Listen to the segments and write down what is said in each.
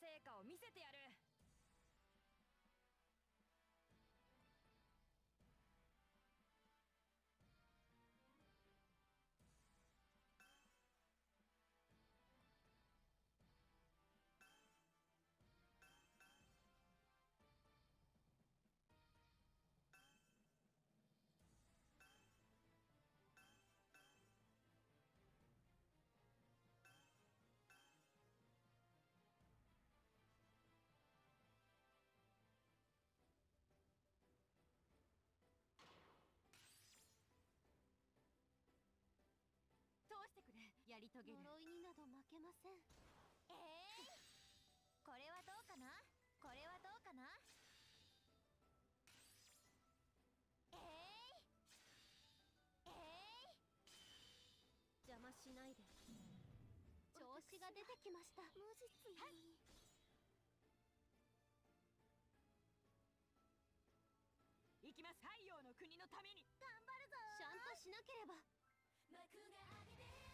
成果を見せてやる。り遂げる。呪いになど負けません。ええー、これはどうかな？これはどうかな？えい、えい、邪魔しないで。調子が出てきました。無実に。行きます。太陽の国のために。頑張るぞちゃんとしなければ。幕が開けて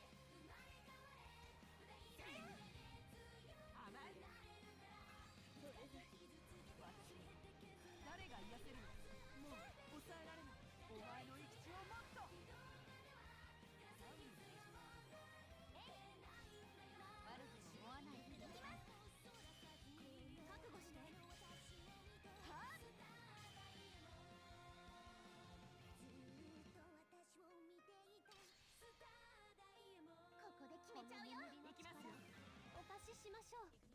ちゃうよ。行きますよお貸ししましょう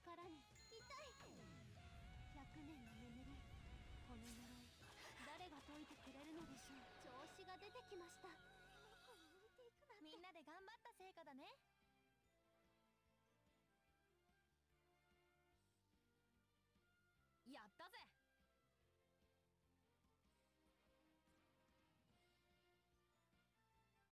力にー痛い。100年の眠りこの呪い誰が解いてくれるのでしょう。調子が出てきました。みんなで頑張った成果だねやったぜ